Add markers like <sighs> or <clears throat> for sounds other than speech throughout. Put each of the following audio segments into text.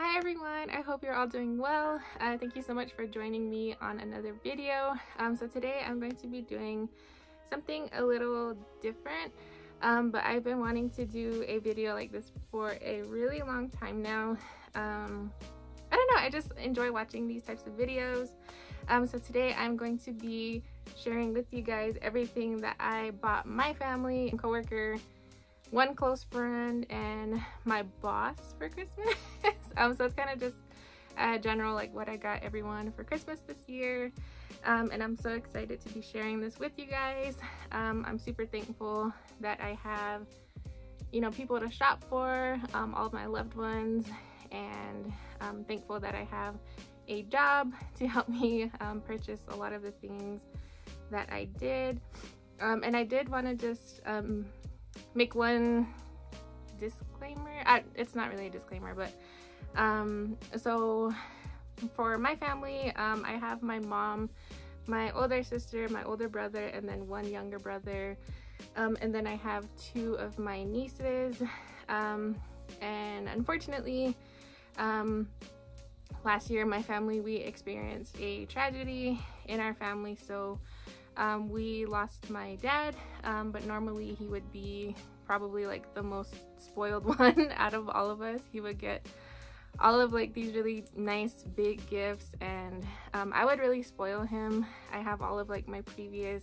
Hi everyone, I hope you're all doing well. Uh, thank you so much for joining me on another video. Um, so today I'm going to be doing something a little different, um, but I've been wanting to do a video like this for a really long time now. Um, I don't know, I just enjoy watching these types of videos. Um, so today I'm going to be sharing with you guys everything that I bought my family and coworker one close friend and my boss for Christmas. <laughs> um, so it's kind of just a general like what I got everyone for Christmas this year. Um, and I'm so excited to be sharing this with you guys. Um, I'm super thankful that I have, you know, people to shop for, um, all of my loved ones, and I'm thankful that I have a job to help me um, purchase a lot of the things that I did. Um, and I did want to just um, make one disclaimer. I, it's not really a disclaimer, but um, so for my family, um, I have my mom, my older sister, my older brother, and then one younger brother. Um, and then I have two of my nieces. Um, and unfortunately, um, last year my family, we experienced a tragedy in our family. So um, we lost my dad, um, but normally he would be probably like the most spoiled <laughs> one out of all of us. He would get all of like these really nice big gifts and um, I would really spoil him. I have all of like my previous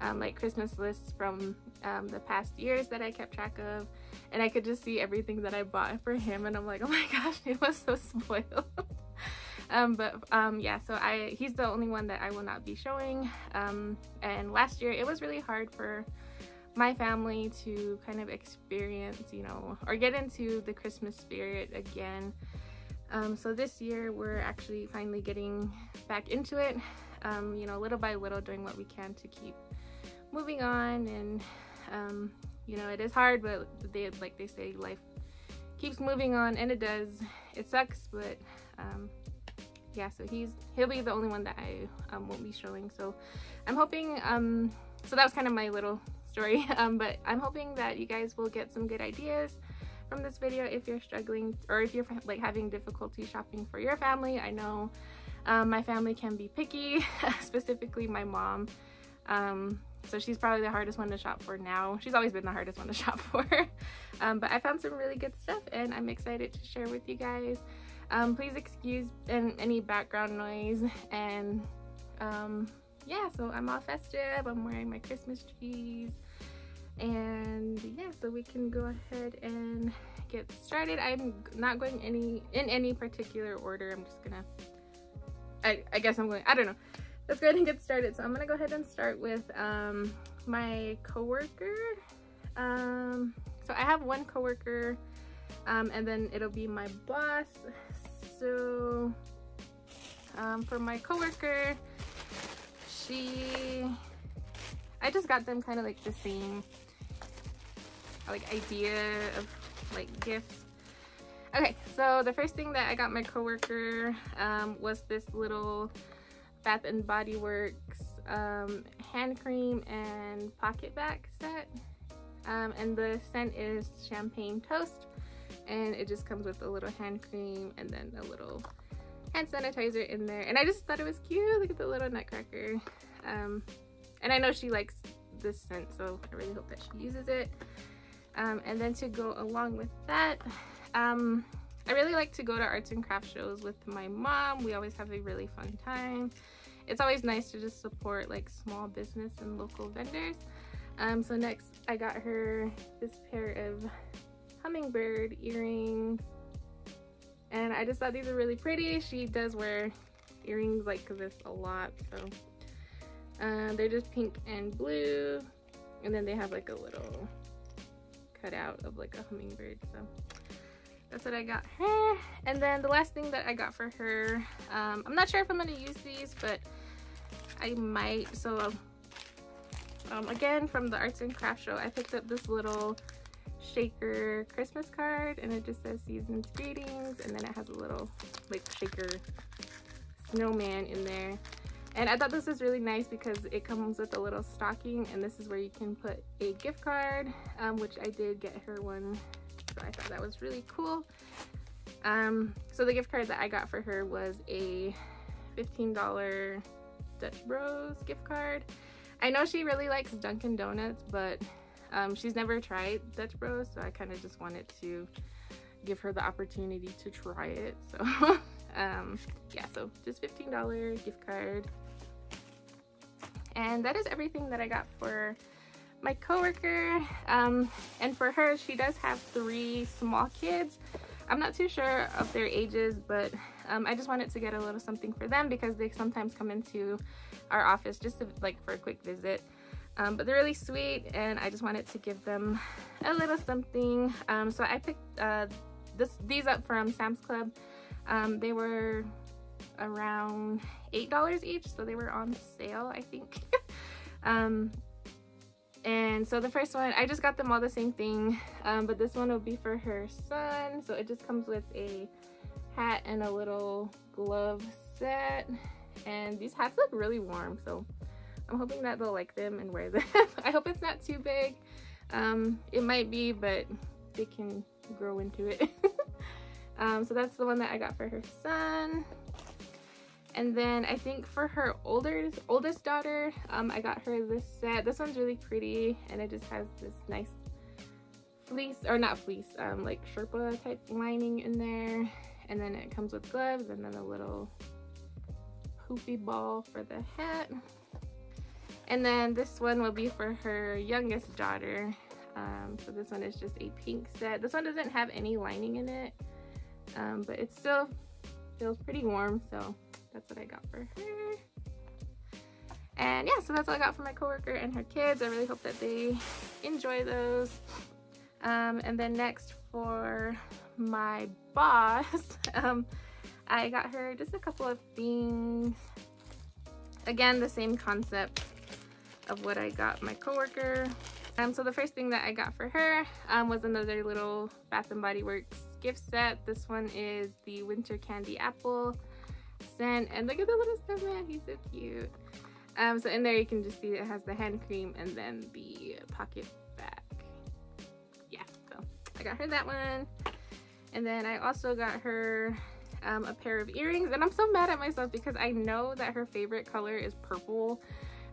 um, like Christmas lists from um, the past years that I kept track of and I could just see everything that I bought for him and I'm like oh my <laughs> gosh he was so spoiled. <laughs> um, but um, yeah, so I he's the only one that I will not be showing. Um, and last year it was really hard for my family to kind of experience, you know, or get into the Christmas spirit again. Um, so this year we're actually finally getting back into it, um, you know, little by little doing what we can to keep moving on. And, um, you know, it is hard, but they, like they say, life keeps moving on and it does. It sucks, but um, yeah so he's he'll be the only one that I um, won't be showing so I'm hoping um so that was kind of my little story <laughs> um but I'm hoping that you guys will get some good ideas from this video if you're struggling or if you're like having difficulty shopping for your family. I know um, my family can be picky <laughs> specifically my mom um, so she's probably the hardest one to shop for now. She's always been the hardest one to <laughs> shop for um, but I found some really good stuff and I'm excited to share with you guys. Um, please excuse any background noise and um, yeah, so I'm all festive. I'm wearing my Christmas trees and yeah, so we can go ahead and get started. I'm not going any in any particular order. I'm just gonna, I, I guess I'm going, I don't know. Let's go ahead and get started. So I'm gonna go ahead and start with um, my coworker. Um, so I have one coworker um, and then it'll be my boss so um, for my coworker she I just got them kind of like the same like idea of like gifts. Okay so the first thing that I got my coworker um, was this little Bath and Body Works um, hand cream and PocketBac set. Um, and the scent is champagne toast and it just comes with a little hand cream and then a little hand sanitizer in there and I just thought it was cute. Look at the little nutcracker. Um, and I know she likes this scent so I really hope that she uses it. Um, and then to go along with that um, I really like to go to arts and crafts shows with my mom. We always have a really fun time. It's always nice to just support like small business and local vendors. Um, so next I got her this pair of hummingbird earrings and I just thought these were really pretty. She does wear earrings like this a lot so uh, they're just pink and blue. And then they have like a little cutout of like a hummingbird so that's what I got her. And then the last thing that I got for her um, I'm not sure if I'm gonna use these but I might. So um, again from the arts and crafts show I picked up this little shaker Christmas card and it just says season's greetings and then it has a little like shaker snowman in there and I thought this was really nice because it comes with a little stocking and this is where you can put a gift card um, which I did get her one so I thought that was really cool Um, so the gift card that I got for her was a $15 Dutch Bros gift card. I know she really likes Dunkin' Donuts, but um, she's never tried Dutch Bros, so I kind of just wanted to give her the opportunity to try it. So, <laughs> um, yeah, so just $15 gift card. And that is everything that I got for my coworker. Um, and for her, she does have three small kids. I'm not too sure of their ages, but um, I just wanted to get a little something for them because they sometimes come into our office just to, like for a quick visit. Um, but they're really sweet and I just wanted to give them a little something. Um, so I picked uh, this, these up from Sam's Club. Um, they were around $8 each, so they were on sale, I think. <laughs> Um, and so the first one, I just got them all the same thing, um, but this one will be for her son. So it just comes with a hat and a little glove set. And these hats look really warm, so I'm hoping that they'll like them and wear <laughs> them. I hope it's not too big. Um, it might be, but they can grow into it. <laughs> um, so that's the one that I got for her son. And then I think for her older oldest daughter, um, I got her this set. This one's really pretty and it just has this nice fleece, or not fleece, um, like Sherpa type lining in there. And then it comes with gloves and then a little poofy ball for the hat. And then this one will be for her youngest daughter. Um, so this one is just a pink set. This one doesn't have any lining in it, um, but it still feels pretty warm. So that's what I got for her. And yeah, so that's all I got for my coworker and her kids. I really hope that they enjoy those. Um, and then next for my boss, <laughs> um, I got her just a couple of things. Again, the same concept of what I got my coworker. Um, so the first thing that I got for her um, was another little Bath & Body Works gift set. This one is the Winter Candy Apple scent. And look at the little snowman, he's so cute. Um, so in there you can just see it has the hand cream and then the pocket back. Yeah, so I got her that one. And then I also got her um, a pair of earrings. And I'm so mad at myself because I know that her favorite color is purple.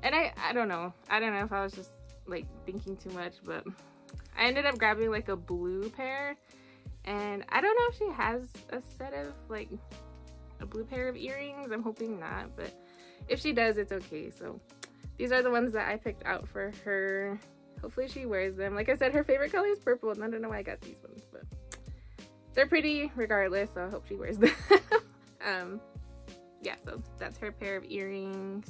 And I, I don't know. I don't know if I was just like thinking too much, but I ended up grabbing like a blue pair. And I don't know if she has a set of like a blue pair of earrings. I'm hoping not, but if she does, it's okay. So these are the ones that I picked out for her. Hopefully she wears them. Like I said, her favorite color is purple, and I don't know why I got these ones, but they're pretty regardless, so I hope she wears <laughs> them. um, yeah, so that's her pair of earrings.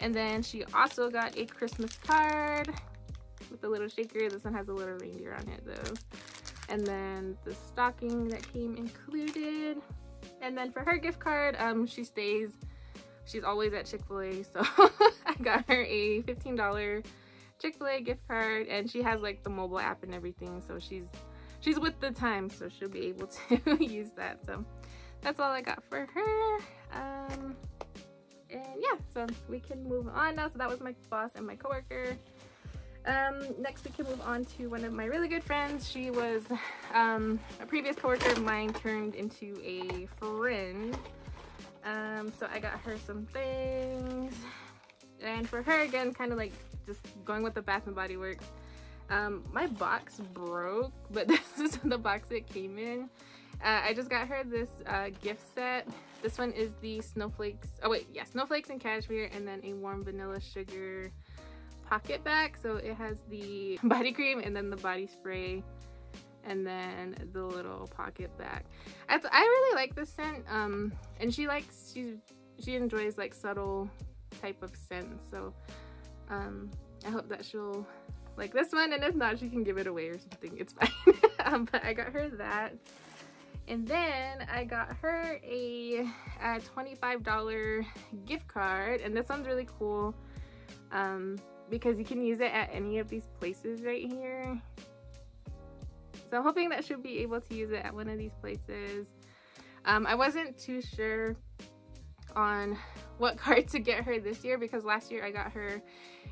And then she also got a Christmas card with a little shaker. This one has a little reindeer on it though. And then the stocking that came included. And then for her gift card, um, she stays, she's always at Chick-fil-A. <laughs> So I got her a $15 Chick-fil-A gift card and she has like the mobile app and everything. So she's, she's with the time. So she'll be able <laughs> to use that. So that's all I got for her. Um, and yeah, so we can move on now. So that was my boss and my coworker. Um, next we can move on to one of my really good friends. She was um, a previous coworker of mine turned into a friend. Um, so I got her some things. And for her, again, kind of like just going with the Bath & Body Works. Um, my box broke, but <laughs> this is the box it came in. Uh, I just got her this uh, gift set. This one is the snowflakes. Oh wait, yeah, snowflakes and cashmere, and then a warm vanilla sugar PocketBac. So it has the <laughs> body cream and then the body spray and then the little PocketBac. I, I really like this scent. Um, and she likes, she, she enjoys like subtle type of scent. So um, I hope that she'll like this one. And if not, she can give it away or something. It's fine. <laughs> um, but I got her that. And then I got her a, a $25 gift card. And this one's really cool. Um, because you can use it at any of these places right here. So I'm hoping that she'll be able to use it at one of these places. Um, I wasn't too sure on what <laughs> card to get her this year because last year I got her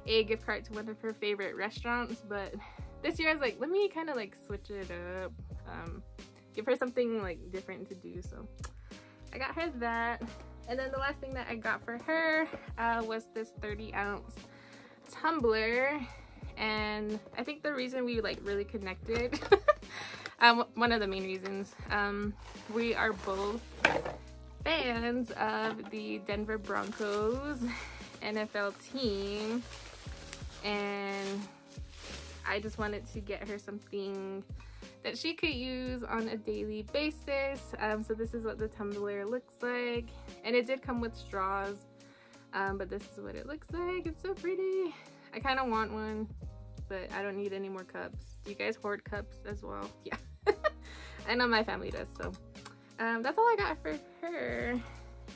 a gift card to one of her favorite restaurants but this year I was like let me kind of like switch it up um, give her something like different to do. So I got her that. And then the last thing that I got for her uh, was this 30 ounce tumbler. And I think the reason we like really connected, <laughs> um, one of the main reasons, um, we are both fans of the Denver Broncos NFL team. And I just wanted to get her something that she could use on a daily basis. Um, so this is what the tumbler looks like. And it did come with straws, um, but this is what it looks like. It's so pretty. I kind of want one, but I don't need any more cups. Do you guys hoard cups as well? <laughs> Yeah. I know my family does, so um, that's all I got for her.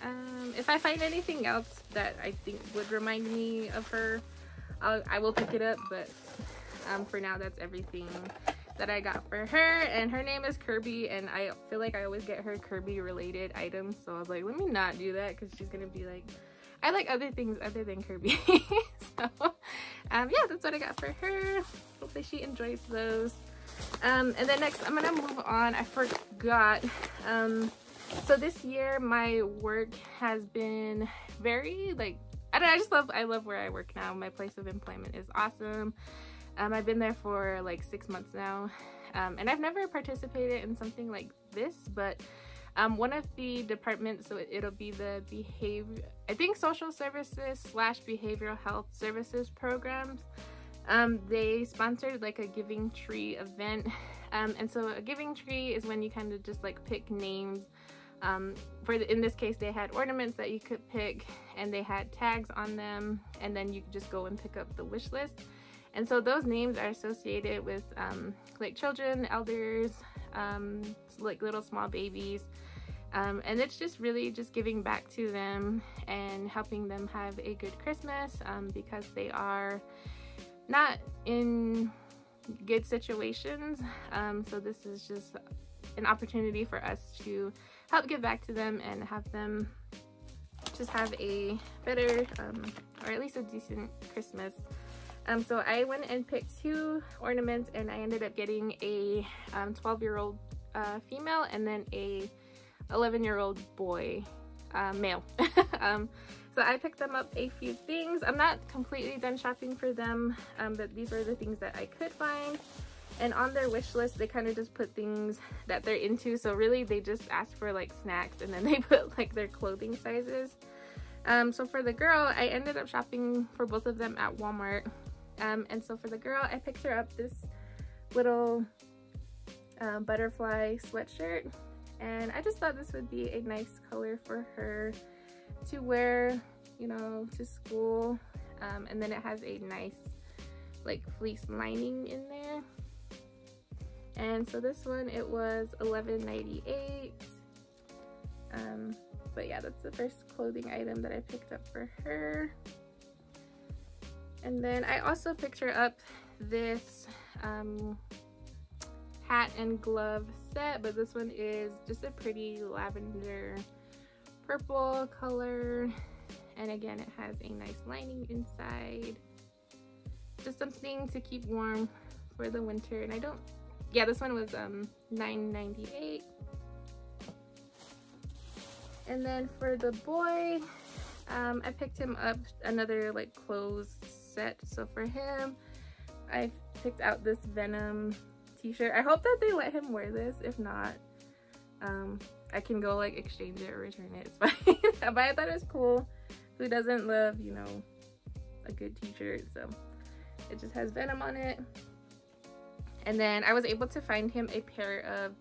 Um, if I find anything else that I think would remind me of her, I'll, I will pick it up, but um, for now, that's everything that I got for her. And her name is Kirby, and I feel like I always get her Kirby related items. So I was like, let me not do that because she's to be like, I like other things other than Kirby. <laughs> so um, yeah, that's what I got for her. Hopefully she enjoys those. Um, and then next, I'm to move on. I forgot. Um, so this year, my work has been very like I don't know, I just love I love where I work now. My place of employment is awesome. Um, I've been there for like six months now, um, and I've never participated in something like this, but um, one of the departments, so it, will be the behavior, I think social services slash behavioral health services programs. Um, they sponsored like a giving tree event. Um, and so a giving tree is when you kind of just like pick names um, for the, in this case they had ornaments that you could pick and they had tags on them and then you could just go and pick up the wish list and so those names are associated with um, like children elders um, like little small babies um, and it's just really just giving back to them and helping them have a good Christmas um, because they are not in good situations um, so this is just an opportunity for us to help give back to them and have them just have a better um, or at least a decent Christmas. Um, so I went and picked two ornaments and I ended up getting a 12 um, year old uh, female and then a 11 year old boy uh, male. <laughs> um, so I picked them up a few things. I'm not completely done shopping for them, um, but these are the things that I could find and on their wish list they kind of just put things that they're into so really they just ask for like snacks and then they <laughs> put like their clothing sizes um, so for the girl I ended up shopping for both of them at Walmart um, and so for the girl I picked her up this little um, butterfly sweatshirt. And I just thought this would be a nice color for her to wear you know to school. Um, and then it has a nice like fleece lining in there. And so this one it was 11.98 um but yeah that's the first clothing item that i picked up for her and then i also picked her up this um hat and glove set but this one is just a pretty lavender purple color. And again it has a nice lining inside. Just something to keep warm for the winter. And I don't yeah, this one was um 9.98. And then for the boy, um, I picked him up another like clothes set. So for him, I picked out this Venom t-shirt. I hope that they let him wear this. If not, um, I can go like exchange it or return it. It's <laughs> fine. but I thought it was cool. Who doesn't love, you know, a good t-shirt? So it just has Venom on it. And then I was able to find him a pair of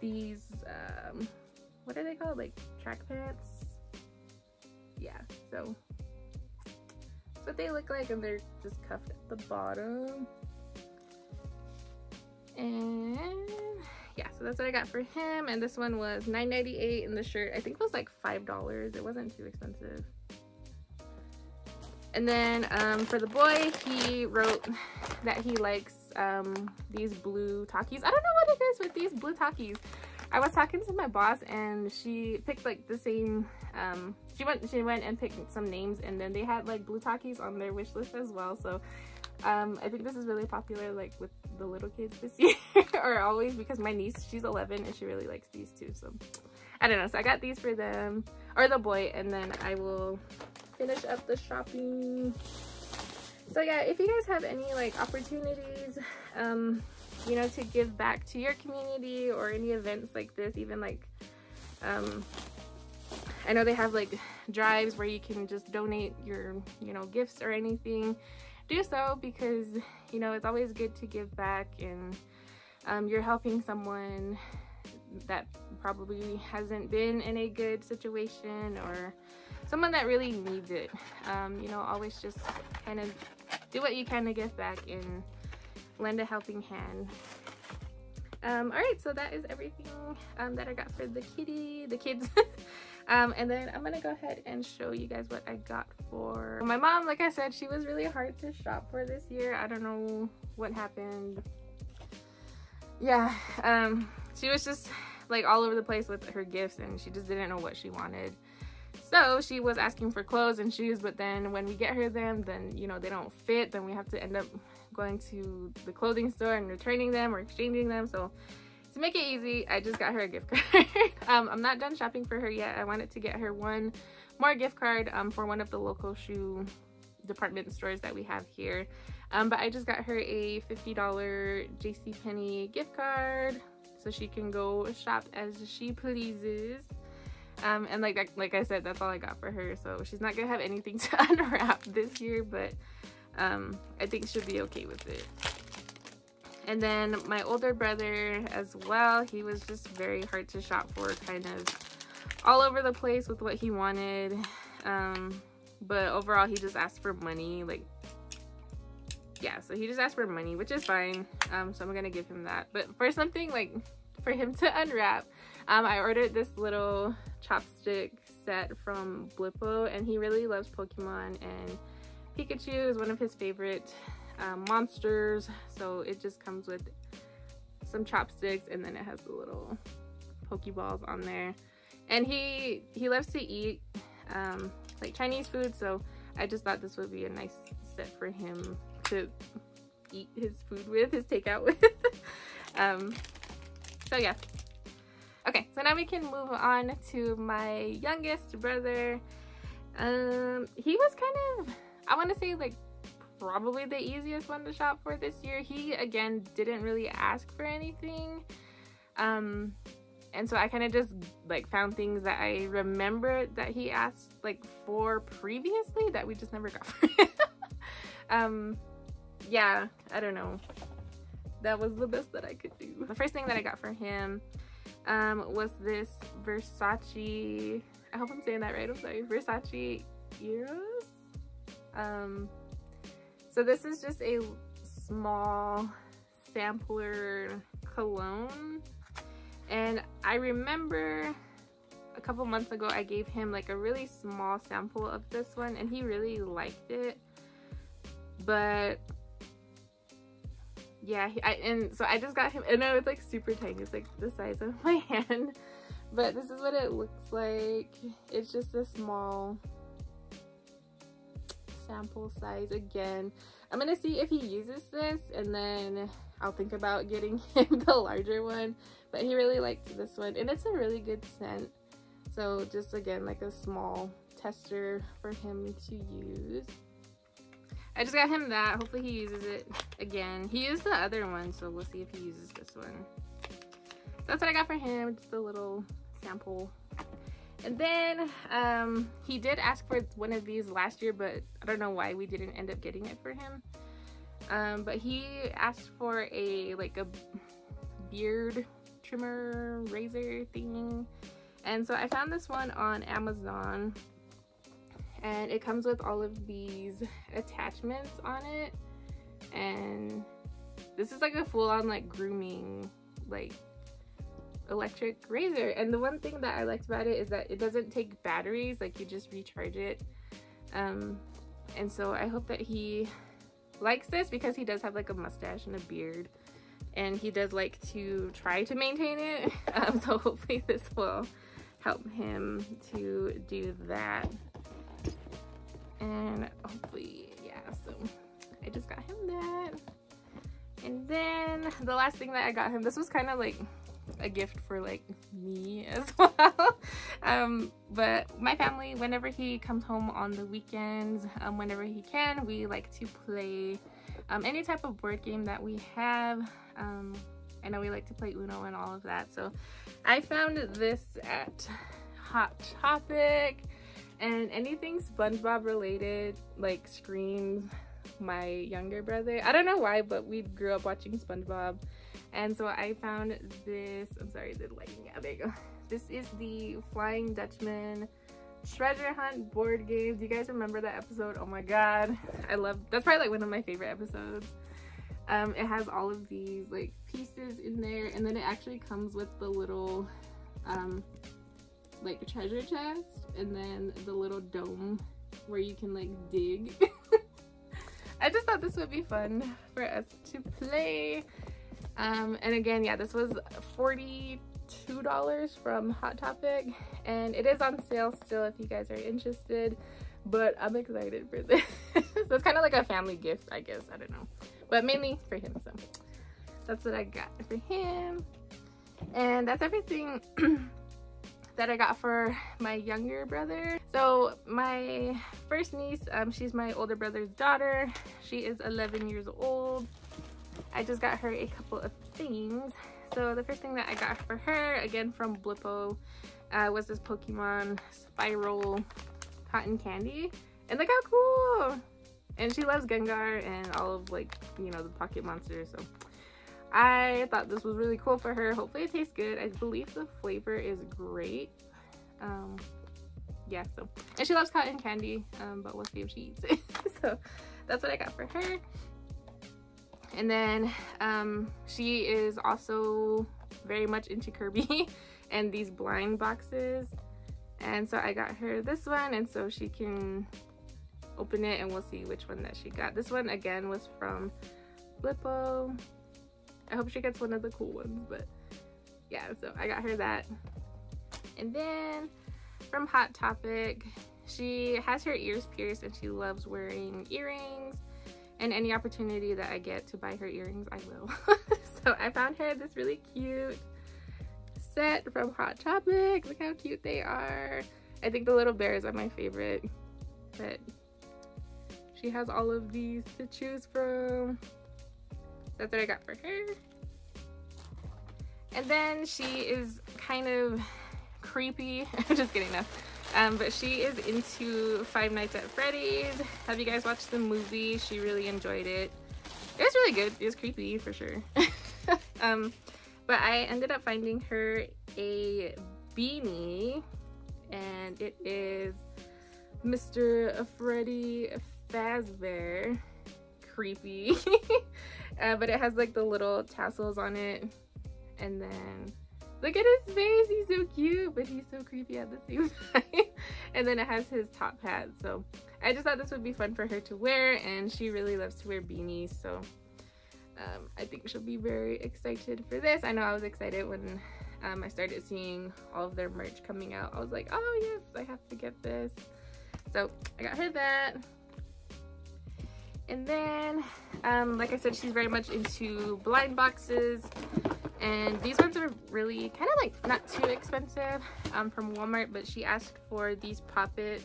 these, um, what are they called? Like track pants? Yeah, so what they look like and they're just cuffed at the bottom. And yeah, so that's what I got for him. And this one was $9.98 and the shirt I think was like $5. It wasn't too expensive. And then um, for the boy, he wrote that he likes um, these blue Takis. I don't know what it is with these blue Takis. I was talking to my boss and she picked like the same, um, she went she went and picked some names and then they had like blue Takis on their wish list as well. So Um, I think this is really popular like with the little kids this <laughs> year or always because my niece, she's 11 and she really likes these too. So I don't know. So I got these for them or the boy and then I will finish up the shopping. So yeah, if you guys have any like opportunities, um, you know, to give back to your community or any events like this, even like, um, I know they have like drives where you can just donate your, you know, gifts or anything. Do so because, you know, it's always good to give back and um, you're helping someone that probably hasn't been in a good situation or someone that really needs it. Um, you know, always just kind of do what you can to give back and lend a helping hand. Um, all right, so that is everything um, that I got for the kitty, the kids. <laughs> um, and then I'm gonna go ahead and show you guys what I got for my mom. Like I said, she was really hard to shop for this year. I don't know what happened. Yeah, um, she was just like all over the place with her gifts and she just didn't know what she wanted. So she was asking for clothes and shoes, but then when we get her them, then, you know, they don't fit. Then we have to end up going to the clothing store and returning them or exchanging them. So to make it easy, I just got her a gift card. <laughs> um, I'm not done shopping for her yet. I wanted to get her one more gift card um, for one of the local shoe department stores that we have here. Um, but I just got her a $50 JCPenney gift card so she can go shop as she pleases. Um, and like like I said, that's all I got for her. So she's not gonna have anything <laughs> to unwrap this year, but um, I think she'll be okay with it. And then my older brother as well, he was just very hard to shop for, kind of all over the place with what he wanted. Um, but overall, he just asked for money, like yeah, so he just asked for money, which is fine. Um, so I'm gonna give him that. But for something like for him <laughs> to unwrap, um, I ordered this little chopstick set from Blippo and he really loves Pokemon and Pikachu is one of his favorite um, monsters. So it just comes with some chopsticks and then it has the little Pokeballs on there. And he, he loves to eat um, like Chinese food. So I just thought this would be a nice set for him to eat his food with, his takeout <laughs> with. um, so yeah, Okay, so now we can move on to my youngest brother. Um, he was kind of, I want to say like probably the easiest one to shop for this year. He, again, didn't really ask for anything. Um, and so I kind of just like found things that I remembered that he asked like for previously that we just never got for him. <laughs> um, yeah, I don't know. That was the best that I could do. The first thing that I got for him um, was this Versace, I hope I'm saying that right, I'm sorry, Versace Eros. Um, so this is just a small sampler cologne. And I remember a couple months ago I gave him like a really small sample of this one and he really liked it. But yeah, I, and so I just got him, and no, it's like super tiny. It's like the size of <laughs> my hand. But this is what it looks like. It's just a small sample size again. I'm gonna see if he uses this and then I'll think about getting <laughs> him the larger one. But he really liked this one and it's a really good scent. So just again, like a small tester for him to use. I just got him that. Hopefully he uses it again. He used the other one, so we'll see if he uses this one. that's what I got for him. Just a little sample. And then um, he did ask for one of these last year, but I don't know why we didn't end up getting it for him. Um, but he asked for a like a beard trimmer razor thing. And so I found this one on Amazon and it comes with all of these attachments on it and this is like a full-on like grooming like electric razor. And the one thing that I liked about it is that it doesn't take batteries like you just recharge it. Um and so I hope that he likes this because he does have like a mustache and a beard. And he does like to try to maintain it. <laughs> Um, so hopefully this will help him to do that. And hopefully yeah so I I just got him that. And then the last thing that I got him, this was kind of like a gift for like me <laughs> as well. um, but my family, whenever he comes home on the weekends, um, whenever he can, we like to play um, any type of board game that we have. Um, I know we like to play Uno and all of that. So I found this at Hot Topic and anything SpongeBob related like screams my younger brother. I don't know why, but we grew up watching SpongeBob. And so I found this, I'm sorry, the lighting, yeah, there you go. <laughs> This is the Flying Dutchman treasure hunt board game. Do you guys remember that episode? Oh my god. I love, that's probably like one of my favorite episodes. Um, it has all of these like pieces in there and then it actually comes with the little um, like treasure chest and then the little dome where you can like dig. <laughs> I just thought this would be fun for us to play. Um, and again, yeah, this was $42 from Hot Topic and it is on sale still if you guys are interested, but I'm excited for this. <laughs> so it's kind of like a family gift, I guess, I don't know, but mainly for him, so that's what I got for him. And that's everything <clears throat> that I got for my younger brother. So my first niece, um, she's my older brother's daughter. She is 11 years old. I just got her a couple of things. So the first thing that I got for her, again from Blippo, uh, was this Pokemon Spiral cotton candy. And look how cool! And she loves Gengar and all of like, you know, the pocket monsters. So I thought this was really cool for her. Hopefully it tastes good. I believe the flavor is great. Um, yeah, so. And she loves cotton candy, um, but we'll see if she eats it. <laughs> so that's what I got for her. And then um, she is also very much into Kirby <laughs> and these blind boxes. And so I got her this one and so she can open it and we'll see which one that she got. This one again was from Blippo. I hope she gets one of the cool ones, but yeah, so I got her that. And then from Hot Topic, she has her ears pierced and she loves wearing earrings. And any opportunity that I get to buy her earrings, I will. <laughs> so I found her this really cute set from Hot Topic. Look how cute they are. I think the little bears are my favorite. But she has all of these to choose from. That's what I got for her. And then she is kind of creepy. <laughs> I'm just kidding, no. Um, but she is into Five Nights at Freddy's. Have you guys watched the movie? She really enjoyed it. It was really good. It was creepy for sure. <laughs> um, but I ended up finding her a beanie and it is Mr. Freddy Fazbear. Creepy. <laughs> uh, but it has like the little tassels on it. And then look at his face. He's so cute, but he's so creepy at the same <laughs> time. and then it has his top hat. So I just thought this would be fun for her to wear. And she really loves to wear beanies. So um, I think she'll be very excited for this. I know I was excited when um, I started seeing all of their merch coming out. I was like, oh yes, I have to get this. So I got her that. And then, um, like I said, she's very much into blind boxes. And these ones are really kind of like not too expensive um, from Walmart, but she asked for these Poppet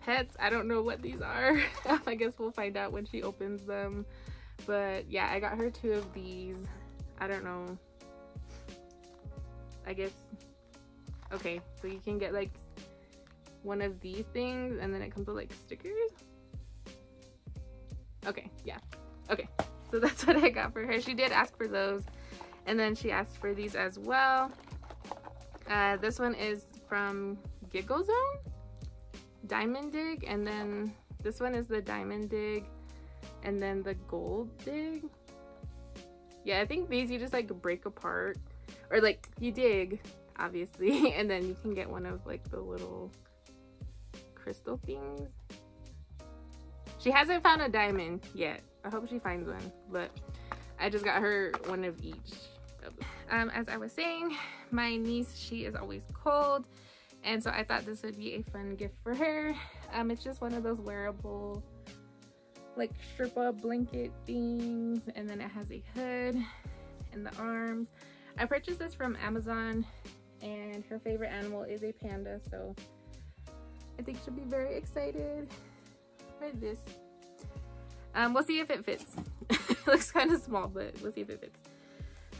pets. I don't know what these are. <laughs> I guess we'll find out when she opens them. But yeah, I got her two of these. I don't know. I guess, okay, so you can get like one of these things and then it comes with like stickers. Okay, yeah. Okay, so <laughs> that's what I got for her. She did ask for those. And then she asked for these as well. Uh, this one is from Giggle Zone, Diamond Dig. And then this one is the Diamond Dig and then the Gold Dig. Yeah, I think these you just like break apart or like you dig obviously <laughs> and then you can get one of like the little crystal things she hasn't found a diamond yet. I hope she finds one, but I just got her one of each. Um, as I was saying, my niece, she is always cold. And so I thought this would be a fun gift for her. Um, it's just one of those wearable like Sherpa blanket things and then it has a hood and the arms. I purchased this from Amazon and her favorite animal is a panda so I think she'll be very excited for this. Um, we'll see if it fits. <laughs> it looks kind of small but we'll see if it fits.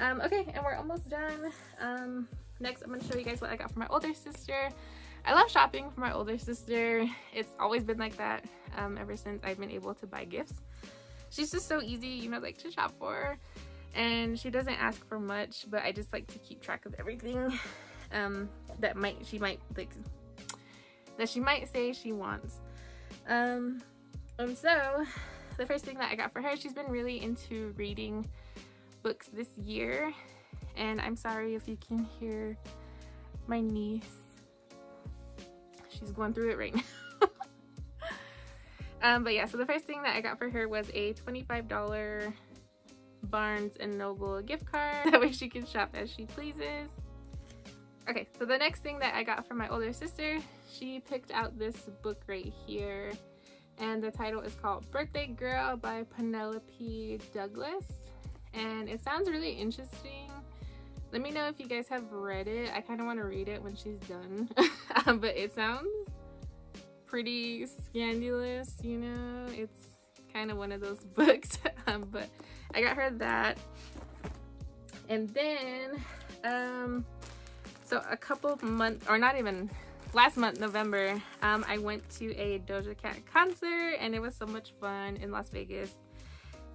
Um, okay and we're almost done. Um, next I'm to show you guys what I got for my older sister. I love shopping for my older sister. It's always been like that um, ever since I've been able to buy gifts. She's just so easy, you know, like to shop for. And she doesn't ask for much, but I just like to keep track of everything um, that might she might like that she might say she wants. Um, and so the first thing that I got for her, she's been really into reading books this year. And I'm sorry if you can hear my niece she's going through it right <laughs> now. um, but yeah, so the first thing that I got for her was a $25 Barnes and Noble gift card. <laughs> That way she can shop as she pleases. Okay, so the next thing that I got from my older sister, she picked out this book right here. And the title is called Birthday Girl by Penelope Douglas. And it sounds really interesting. Let me know if you guys have read it. I kind of want to read it when she's done. <laughs> um, but it sounds pretty scandalous, you know? It's kind of one of those <laughs> books. um, but I got her that. And then, um, so a couple months, or not even, last month, November, um, I went to a Doja Cat concert and it was so much fun in Las Vegas.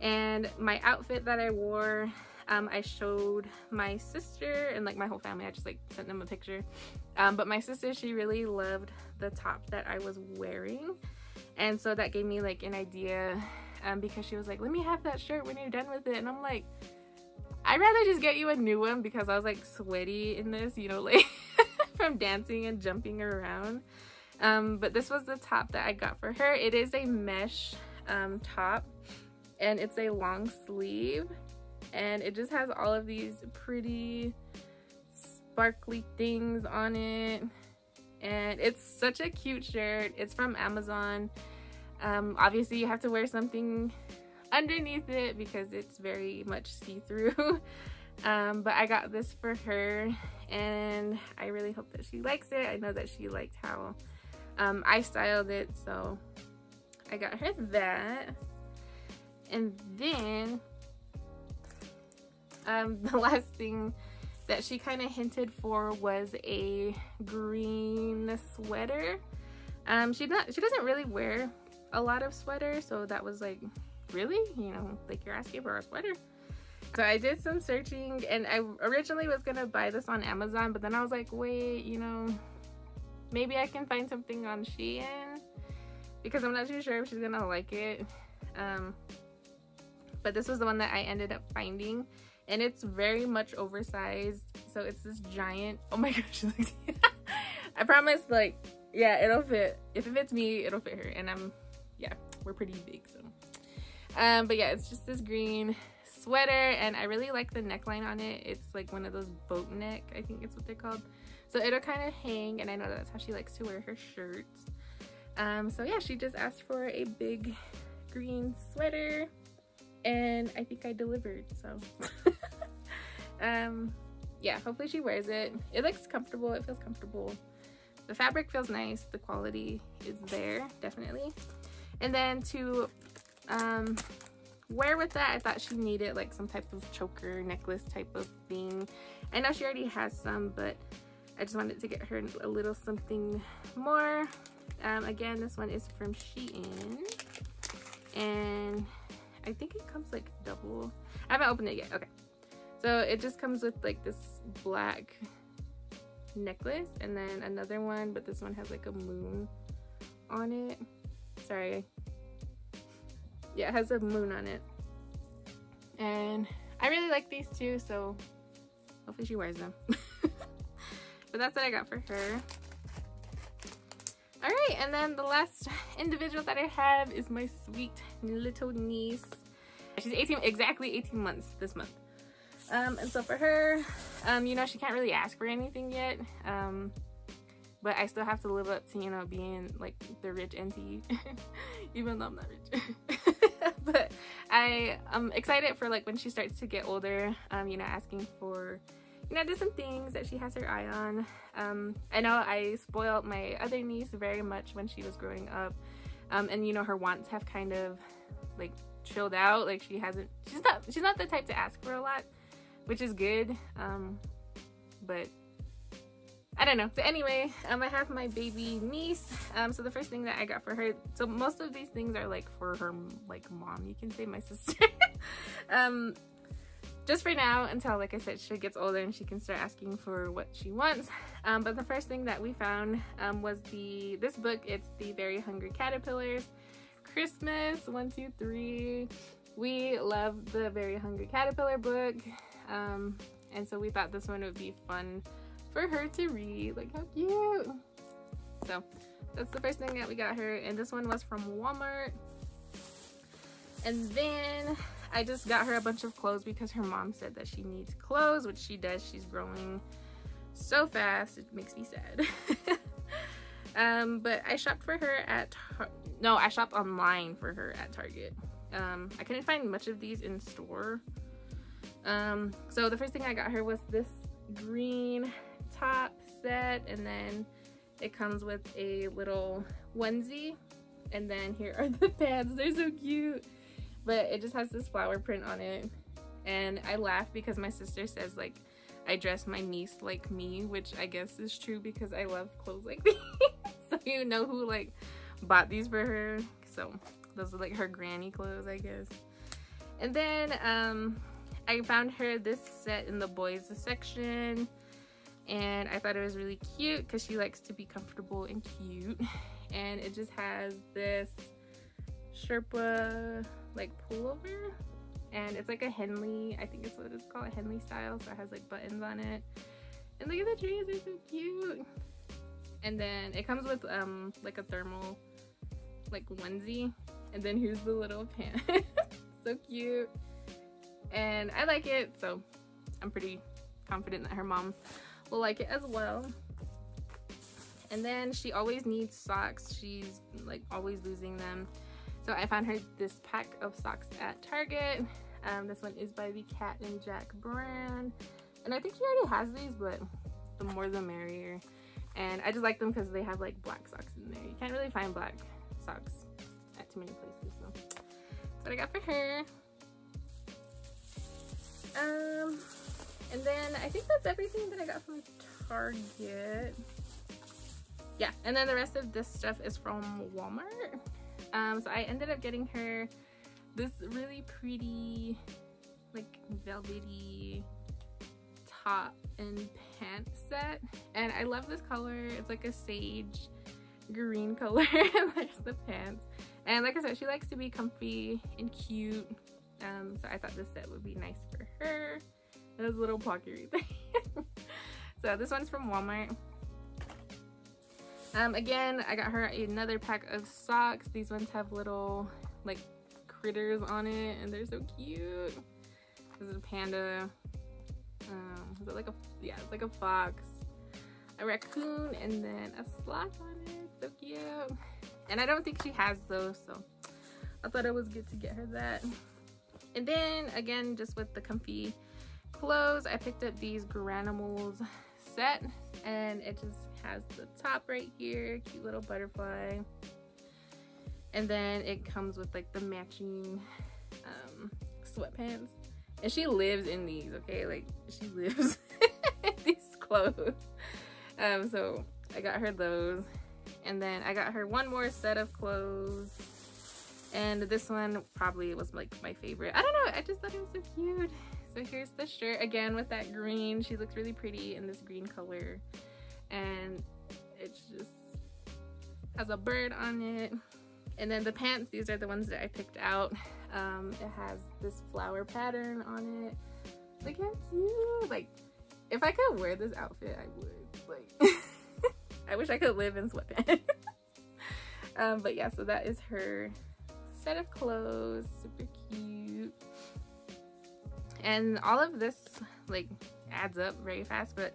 And my outfit that I wore um, I showed my sister and like my whole family. I just like sent them a picture. Um, but my sister, she really loved the top that I was wearing. And so that gave me like an idea um, because she was like, let me have that shirt when you're done with it. And I'm like, I'd rather just get you a new one because I was like sweaty in this, you know, <laughs> like from dancing and jumping around. Um, but this was the top that I got for her. It is a mesh um, top and it's a long sleeve and it just has all of these pretty sparkly things on it. And it's such a cute shirt. It's from amazon. Um, obviously you have to wear something underneath it because it's very much see-through. <laughs> Um, but i got this for her and i really hope that she likes it. I know that she liked how um, i styled it so i got her that and then um, <laughs> the last thing that she kind of hinted for was a green sweater. Um, she not she doesn't really wear a lot of sweaters, so that was like, really? You know, like you're asking for a sweater. So I did some searching and I originally was gonna buy this on Amazon, but then I was like, wait, you know, maybe I can find something on Shein because I'm not too sure if she's gonna like it. Um, but this was the one that I ended up finding and it's very much oversized. So it's this giant <laughs> oh my gosh <laughs> i promise like yeah it'll fit. If it fits me it'll fit her and i'm yeah we're pretty big so. Um but yeah it's just this green sweater and i really like the neckline on it. It's like one of those boat neck i think it's what they're called. So it'll kind of hang and i know that's how she likes to wear her shirts. Um so yeah she just asked for a big green sweater and I think I delivered so. <laughs> Um yeah hopefully she wears it. It looks comfortable it feels comfortable. The fabric feels nice the quality is there definitely. And then to um wear with that I thought she needed like some type of choker necklace type of thing. I know she already has some but I just wanted to get her a little something more. Um, again this one is from Shein. And I think it comes like double. I haven't opened it yet. Okay. So it just comes with like this black necklace and then another one, but this one has like a moon on it. Sorry. Yeah, it has a moon on it. And I really like these two, so hopefully she wears them. <laughs> but that's what I got for her. All right, and then the last individual that I have is my sweet little niece. She's 18, exactly 18 months this month. Um, and so for her, um, you know, she can't really ask for anything yet. Um, but I still have to live up to, you know, being like the rich auntie, <laughs> even though I'm not rich. <laughs> but I am excited for like when she starts to get older, um, you know, asking for, you know, just some things that she has her eye on. Um, I know I spoiled my other niece very much when she was growing up. Um, and you know, her wants have kind of like chilled out. Like she hasn't, she's not, she's not the type to ask for a lot, which is good. Um, but I don't know. So anyway, um, I have my baby niece. Um, so the first thing that I got for her, so most of these things are like for her like mom, you can say my <laughs> sister. um, just for now until like I said she gets older and she can start asking for what she wants. Um, but the first thing that we found um, was the this book. It's the Very Hungry Caterpillars. Christmas one two three. We love the Very Hungry Caterpillar book. Um, and so we thought this one would be fun for her to read. Like how cute. So that's the first thing that we got her. And this one was from Walmart. And then I just got her a bunch of clothes because her mom said that she needs clothes, which she does. She's growing so fast. It makes me sad. <laughs> um, but I shopped for her at, no, I shopped online for her at Target. Um, I couldn't find much of these in store. Um, so the first thing I got her was this green top set and then it comes with a little onesie and then here are <laughs> the pants they're so cute but it just has this flower print on it and I laugh because my sister says like I dress my niece like me which I guess is true because I love clothes like <laughs> these so you know who like bought these for her. So those are like her granny clothes I guess. And then um I found her this set in the boys section. And I thought it was really cute because she likes to be comfortable and cute. <laughs> And it just has this Sherpa like pullover. And it's like a Henley I think it's what it's called Henley style. So it has like buttons on it. And look at the trees they're so cute. And then it comes with um like a thermal like onesie and then here's the little <laughs> pants so cute and I like it so I'm pretty confident that her mom will like it as well. And then she always needs socks. She's like always losing them. So I found her this pack of socks at Target. Um, this one is by the Cat and Jack brand. And I think she already has these, but the more the merrier. And I just like them because they have like black socks in there. You can't really find black socks at too many places. So that's what I got for her. Um, and then I think that's everything that I got from Target. Yeah, and then the rest of this stuff is from Walmart. Um, so I ended up getting her this really pretty, like velvety top and pant set. And I love this color. It's like a sage green color. <laughs> There's the pants. And like I said, she likes to be comfy and cute. Um, so I thought this set would be nice for her. A little pocket right <laughs> there. so this one's from Walmart. Um, again, I got her another pack of socks. These ones have little like critters on it and they're so cute. This is a panda. Um, is it like a, yeah, it's like a fox, a raccoon, and then a sloth on it. So cute. And I don't think she has those, so I thought it was good to get her that. And then again, just with the comfy clothes, I picked up these Garanimals set and it just has the top right here, cute little butterfly. And then it comes with like the matching um, sweatpants. And she lives in these, okay? Like she lives <laughs> in these clothes. Um, so I got her those. And then I got her one more set of clothes. And this one probably was like my favorite. I don't know, I just thought it was so cute. So here's the shirt again with that green. She looks really pretty in this green color. And it just has a bird on it. And then the pants, these are the ones that I picked out. Um, it has this flower pattern on it. Look how cute. Like, if I could wear this outfit, I would. Like, <laughs> I wish I could live in sweatpants. <laughs> um, but yeah, so that is her set of clothes. Super cute and all of this like adds up very fast but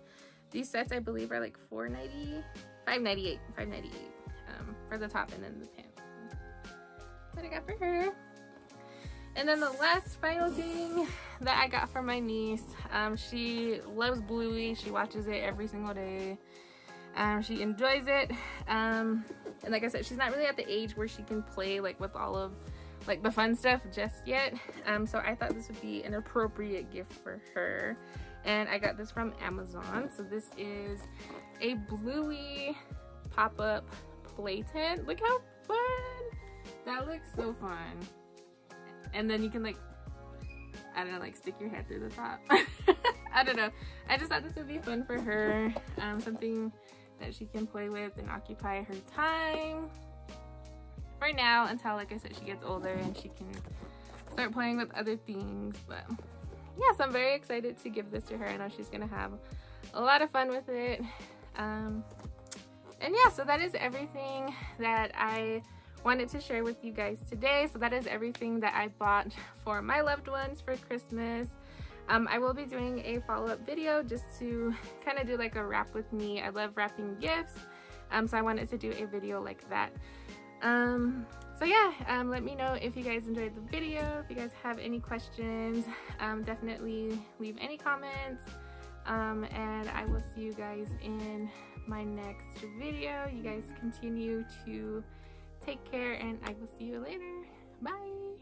these sets I believe are like 490 598 598 um, for the top and then the pants what I got for her And then the last final thing that I got for my niece, um, she loves Bluey. She watches it every single day. Um, she enjoys it. Um, and like I said, she's not really at the age where she can play like with all of like the fun stuff just yet. Um, so I thought this would be an appropriate gift for her. And I got this from Amazon. So this is a Bluey pop-up play tent. Look how fun! That looks so fun. And then you can like, I don't know, like stick your head through the top. <laughs> I don't know. I just thought this would be fun for her. Um, something that she can play with and occupy her time for now until like I said she gets older and she can start playing with other things but yes I'm very excited to give this to her I know she's gonna have a lot of fun with it um, and yeah so that is everything that I wanted to share with you guys today so that is everything that I bought <laughs> for my loved ones for Christmas um, I will be doing a follow-up video just to <laughs> kind of do like a wrap with me. I love wrapping gifts, um, so I wanted to do a video like that. Um, so yeah, um, let me know if you guys enjoyed the video, if you guys have any questions, <sighs> um, definitely leave any comments, um, and I will see you guys in my next video. You guys continue to take care, and I will see you later. Bye!